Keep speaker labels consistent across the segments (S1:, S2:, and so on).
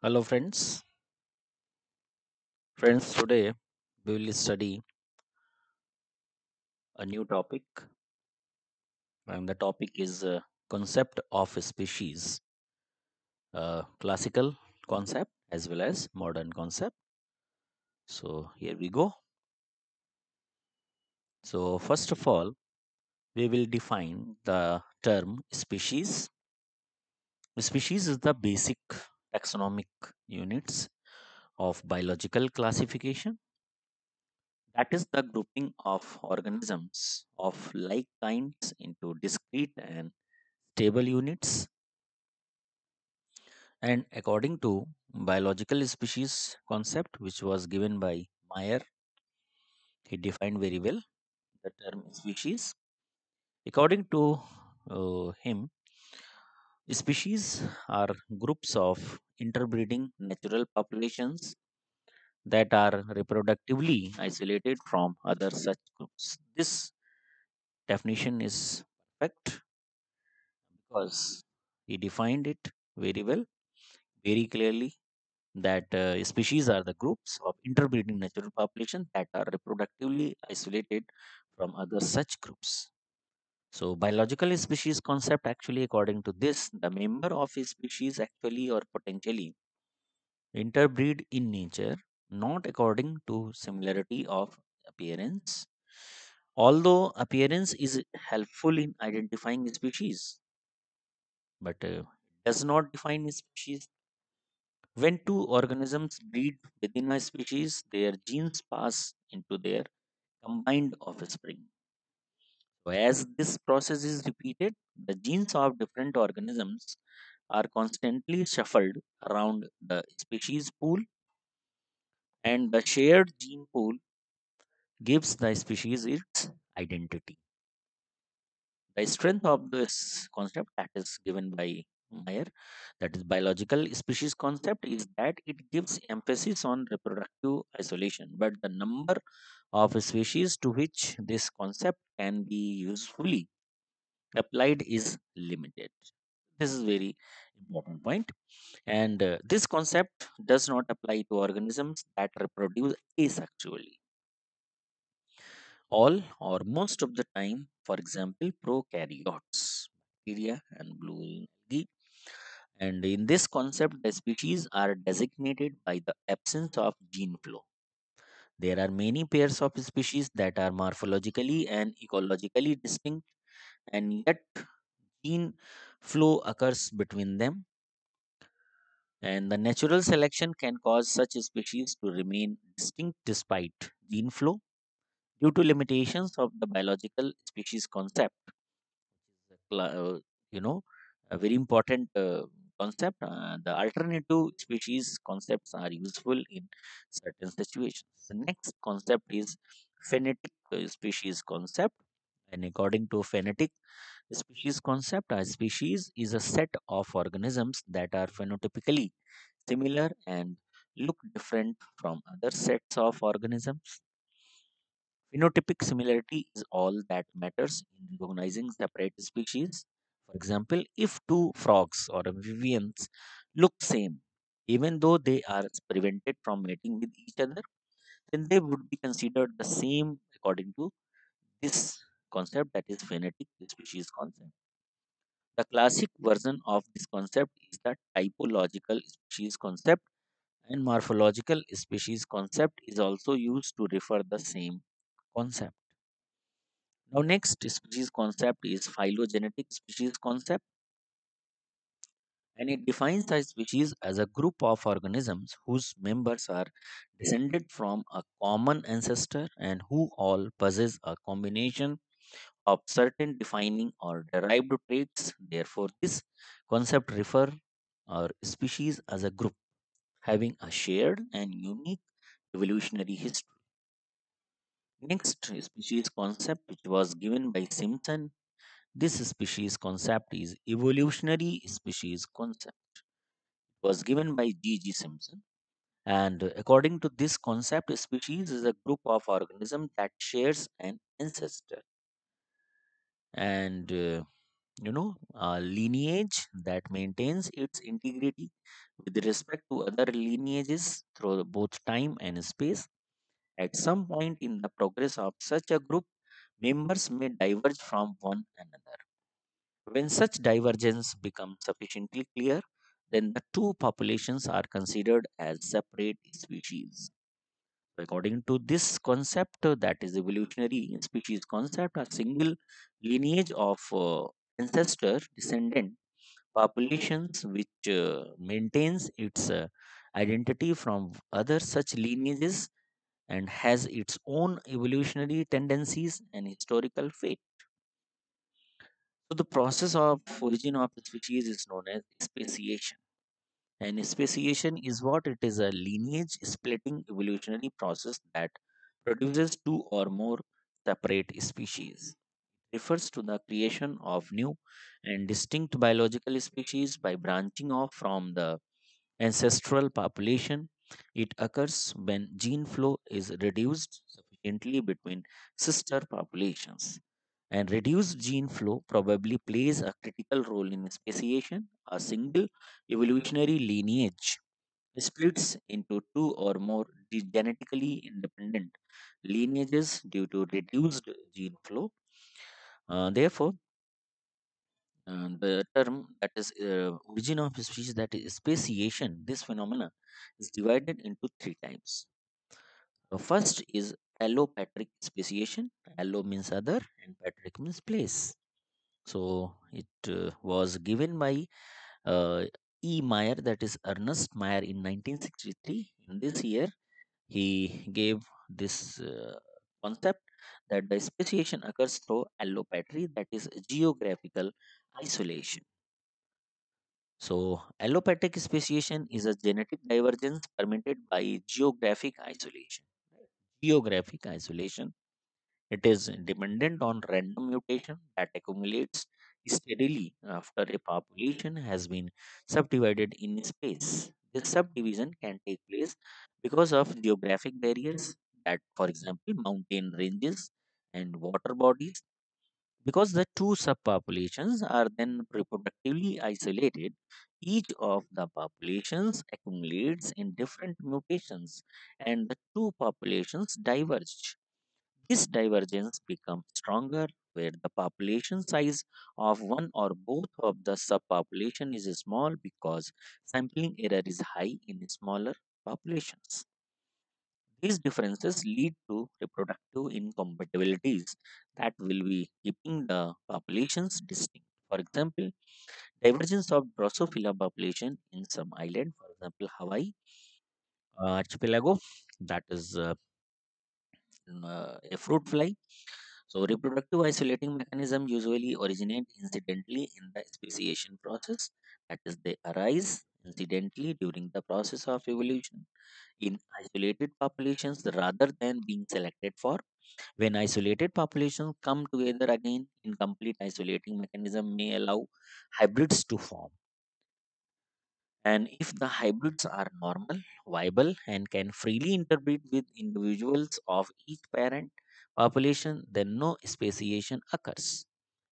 S1: Hello, friends. Friends, today we will study a new topic, and the topic is uh, concept of species, uh, classical concept as well as modern concept. So here we go. So first of all, we will define the term species. Species is the basic taxonomic units of biological classification That is the grouping of organisms of like kinds into discrete and stable units. And according to biological species concept, which was given by Mayr, he defined very well the term species. According to uh, him, species are groups of interbreeding natural populations that are reproductively isolated from other such groups. This definition is perfect because he defined it very well, very clearly that uh, species are the groups of interbreeding natural population that are reproductively isolated from other such groups. So, biological species concept actually, according to this, the member of a species actually or potentially interbreed in nature, not according to similarity of appearance. Although appearance is helpful in identifying species, but uh, does not define species When two organisms breed within a species, their genes pass into their combined offspring. As this process is repeated, the genes of different organisms are constantly shuffled around the species pool, and the shared gene pool gives the species its identity. The strength of this concept that is given by Mayr, that is biological species concept, is that it gives emphasis on reproductive isolation, but the number of species to which this concept can be usefully applied is limited. This is very important point, and uh, this concept does not apply to organisms that reproduce asexually. All or most of the time, for example, prokaryotes, bacteria, and blue algae. And in this concept, the species are designated by the absence of gene flow. There are many pairs of species that are morphologically and ecologically distinct, and yet gene flow occurs between them. And the natural selection can cause such species to remain distinct despite gene flow due to limitations of the biological species concept. uh, you know a very important uh, concept uh, the alternative species concepts are useful in certain situations. The next concept is phenetic uh, species concept. And according to phenetic species concept a species is a set of organisms that are phenotypically similar and look different from other sets of organisms. Phenotypic similarity is all that matters in recognizing separate species. For example, if two frogs or amphibians look same, even though they are prevented from mating with each other, then they would be considered the same according to this concept that is phenetic species concept. The classic version of this concept is the typological species concept and morphological species concept is also used to refer the same concept. Now, next species concept is phylogenetic species concept, and it defines a species as a group of organisms whose members are descended from a common ancestor and who all possess a combination of certain defining or derived traits. Therefore, this concept refer our species as a group having a shared and unique evolutionary history. Next species concept, which was given by Simpson This species concept is evolutionary species concept. It was given by G. G. Simpson. And according to this concept, species is a group of organisms that shares an ancestor. And uh, you know, a lineage that maintains its integrity with respect to other lineages through both time and space. At some point in the progress of such a group, members may diverge from one another. When such divergence becomes sufficiently clear, then the two populations are considered as separate species. According to this concept, that is evolutionary species concept, a single lineage of uh, ancestor descendant populations which uh, maintains its uh, identity from other such lineages and has its own evolutionary tendencies and historical fate. So the process of origin of species is known as speciation. And speciation is what it is a lineage splitting evolutionary process that produces two or more separate species. refers to the creation of new and distinct biological species by branching off from the ancestral population. It occurs when gene flow is reduced sufficiently between sister populations. And reduced gene flow probably plays a critical role in speciation. A single evolutionary lineage splits into two or more ge- genetically independent lineages due to reduced gene flow. Uh, therefore, uh, the term that is uh, origin of species that is speciation, this phenomena is divided into three types. The first is allopatric speciation. Allo means other and patric means place. So it uh, was given by uh, E. Mayr, that is Ernest Mayr, in 1963. In this year, he gave this uh, concept that the speciation occurs through allopatry, that is geographical isolation. So, allopatric speciation is a genetic divergence permitted by geographic isolation. Geographic isolation. It is dependent on random mutation that accumulates steadily after a population has been subdivided in space. This subdivision can take place because of geographic barriers that, for example, mountain ranges and water bodies because the two subpopulations are then reproductively isolated, each of the populations accumulates in different mutations and the two populations diverge. This divergence becomes stronger where the population size of one or both of the subpopulation is small because sampling error is high in smaller populations. These differences lead to reproductive incompatibilities that will be keeping the populations distinct. For example, divergence of Drosophila population in some island, for example, Hawaii uh, archipelago, that is uh, uh, a fruit fly. So, reproductive isolating mechanism usually originate incidentally in the speciation process. That is, they arise incidentally during the process of evolution in isolated populations rather than being selected for When isolated populations come together again, incomplete isolating mechanism may allow hybrids to form. And if the hybrids are normal, viable, and can freely interbreed with individuals of each parent population, then no speciation occurs.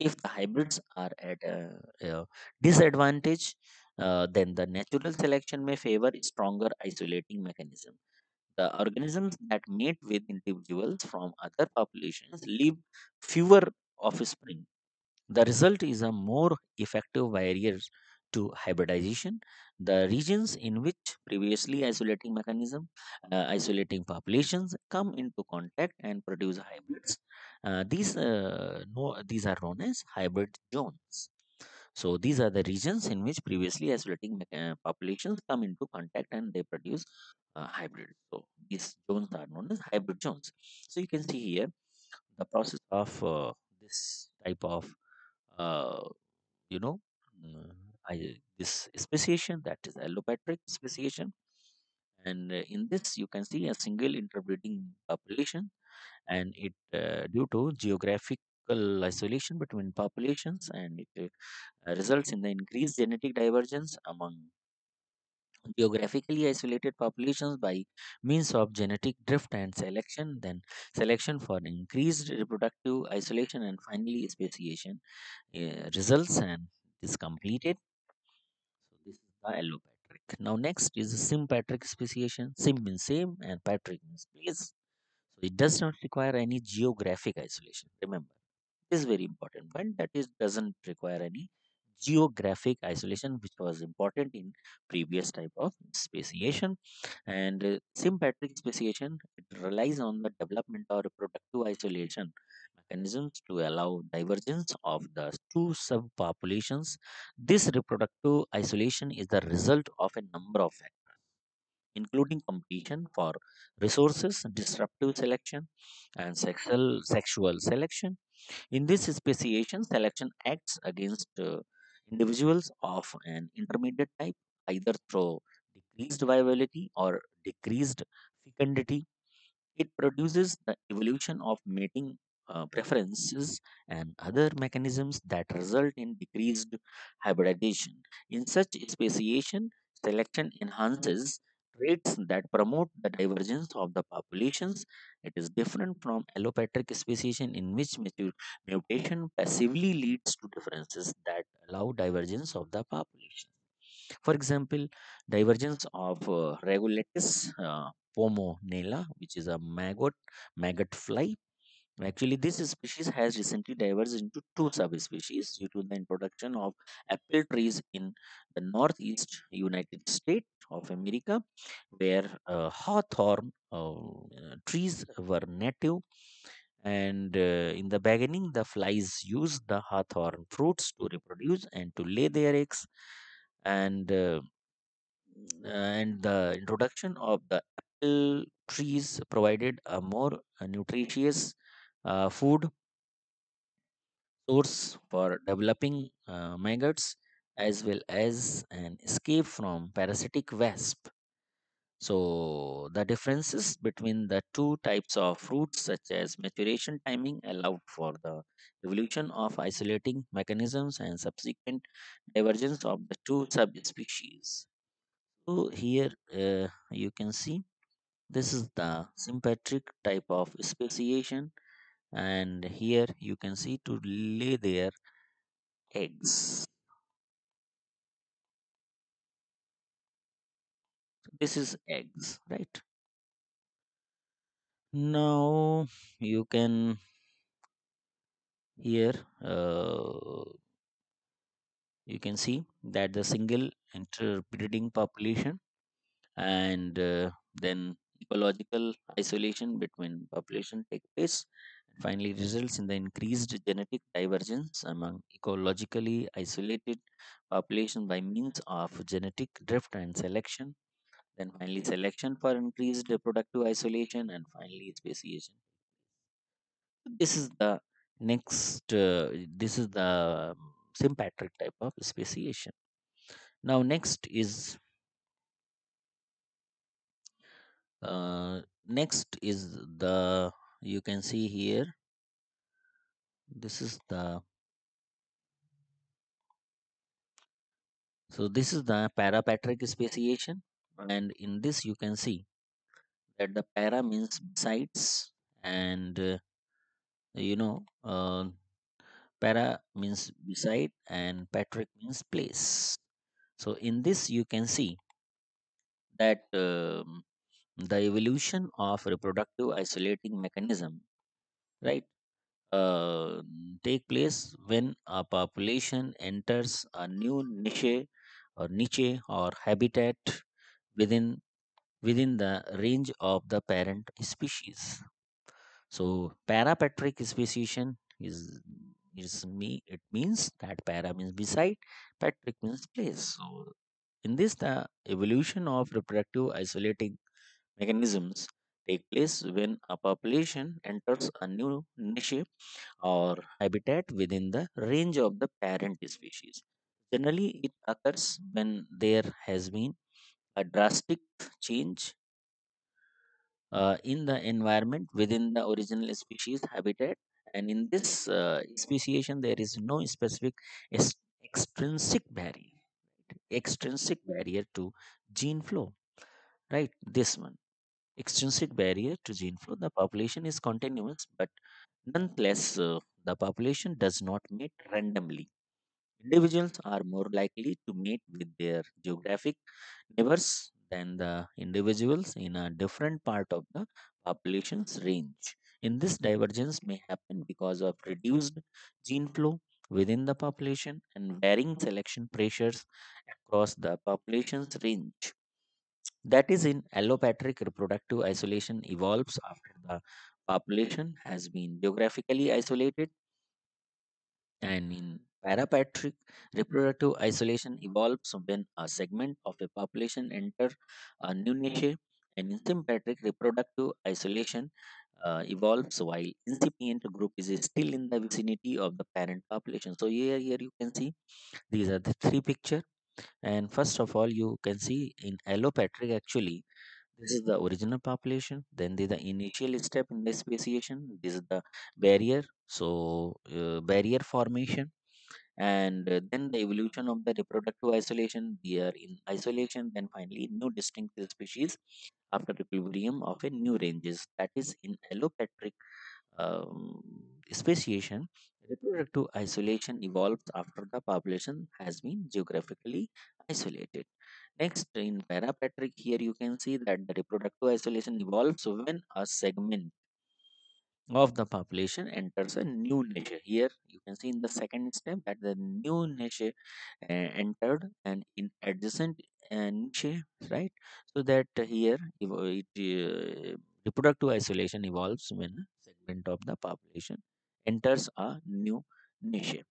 S1: If the hybrids are at a, a disadvantage, uh, then the natural selection may favor stronger isolating mechanism. The organisms that mate with individuals from other populations leave fewer offspring. The result is a more effective barrier to hybridization. The regions in which previously isolating mechanism, uh, isolating populations come into contact and produce hybrids. Uh, these, uh, no, these are known as hybrid zones. So these are the regions in which previously isolating populations come into contact and they produce uh, hybrid. So these zones are known as hybrid zones. So you can see here the process of uh, this type of uh, you know mm, I, this speciation that is allopatric speciation and in this you can see a single interbreeding population and it uh, due to geographical isolation between populations and it uh, results in the increased genetic divergence among geographically isolated populations by means of genetic drift and selection, then selection for increased reproductive isolation, and finally speciation uh, results and is completed. So this is the allopatric. Now next is sympatric speciation. Sim means same and patric means place. So it does not require any geographic isolation. Remember, is very important point that is doesn't require any geographic isolation, which was important in previous type of speciation. And uh, sympatric speciation it relies on the development or reproductive isolation mechanisms to allow divergence of the two subpopulations. This reproductive isolation is the result of a number of factors including competition for resources, disruptive selection, and sexual sexual selection. In this speciation, selection acts against uh, individuals of an intermediate type, either through decreased viability or decreased fecundity it produces the evolution of mating uh, preferences and other mechanisms that result in decreased hybridization. In such speciation, selection enhances traits that promote the divergence of the populations. It is different from allopatric speciation, in which mutation passively leads to differences that allow divergence of the population. For example, divergence of uh, Rhagoletis uh, pomonella, which is a maggot maggot fly. Actually, this species has recently diverged into two subspecies due to the introduction of apple trees in the northeast United States of America, where uh, hawthorn uh, trees were native. And uh, in the beginning, the flies used the hawthorn fruits to reproduce and to lay their eggs. And uh, and the introduction of the apple trees provided a more uh, nutritious uh, food source for developing uh, maggots as well as an escape from parasitic wasp. So the differences between the two types of fruits such as maturation timing allowed for the evolution of isolating mechanisms and subsequent divergence of the two subspecies. So here uh, you can see this is the sympatric type of speciation and here you can see to lay their eggs. This is eggs, right? Now you can here uh, you can see that the single interbreeding population and uh, then ecological isolation between population take place finally results in the increased genetic divergence among ecologically isolated population by means of genetic drift and selection. Then finally selection for increased reproductive isolation and finally speciation. This is the next uh, this is the um, sympatric type of speciation. Now next is uh, next is the you can see here. This is the so this is the parapatric speciation. And in this you can see that the para means besides and uh, you know uh, para means beside and patric means place. So in this you can see that um, the evolution of reproductive isolating mechanism right uh, take place when a population enters a new niche or niche or habitat within within the range of the parent species. So parapatric speciation is is me it means that para means beside patric means place. So in this the evolution of reproductive isolating mechanisms take place when a population enters a new niche or habitat within the range of the parent species. Generally, it occurs when there has been a drastic change uh, in the environment within the original species habitat, and in this uh, speciation, there is no specific extrinsic barrier. extrinsic barrier to gene flow, right? This one, extrinsic barrier to gene flow. The population is continuous, but nonetheless, uh, the population does not mate randomly. Individuals are more likely to mate with their geographic neighbors than the individuals in a different part of the population's range. In this divergence may happen because of reduced gene flow within the population and varying selection pressures across the population's range. That is, in allopatric reproductive isolation evolves after the population has been geographically isolated and in parapatric, reproductive isolation evolves when a segment of a population enter a new niche. And in sympatric, reproductive isolation uh, evolves while incipient group is still in the vicinity of the parent population. So here, here you can see these are the three picture. And first of all, you can see in allopatric actually this is the original population. Then the, initial step in the speciation. This is the barrier. So uh, barrier formation and uh, then the evolution of the reproductive isolation They are in isolation then finally new distinct species after equilibrium of a new ranges that is in allopatric um, speciation reproductive isolation evolves after the population has been geographically isolated next in parapatric here you can see that the reproductive isolation evolves when a segment of the population enters a new niche. Here you can see in the second step that the new niche uh, entered and in adjacent uh, niche, right? So that uh, here it, uh, reproductive isolation evolves when a segment of the population enters a new niche.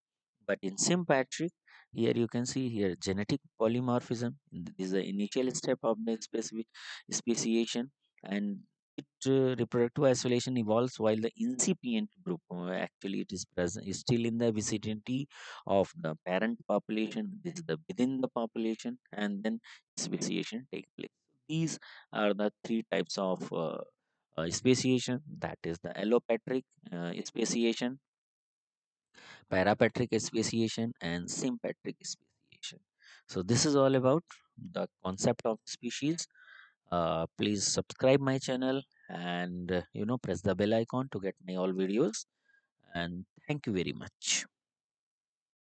S1: But in sympatric, here you can see here genetic polymorphism. This is the initial step of the specific speciation and it uh, reproductive isolation evolves while the incipient group uh, actually it is present is still in the vicinity of the parent population this is the within the population and then speciation take place these are the three types of uh, uh, speciation that is the allopatric uh, speciation parapatric speciation and sympatric speciation. So this is all about the concept of species. Uh, please subscribe my channel and uh, you know press the bell icon to get my all videos. And thank you very much